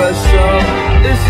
special. It's.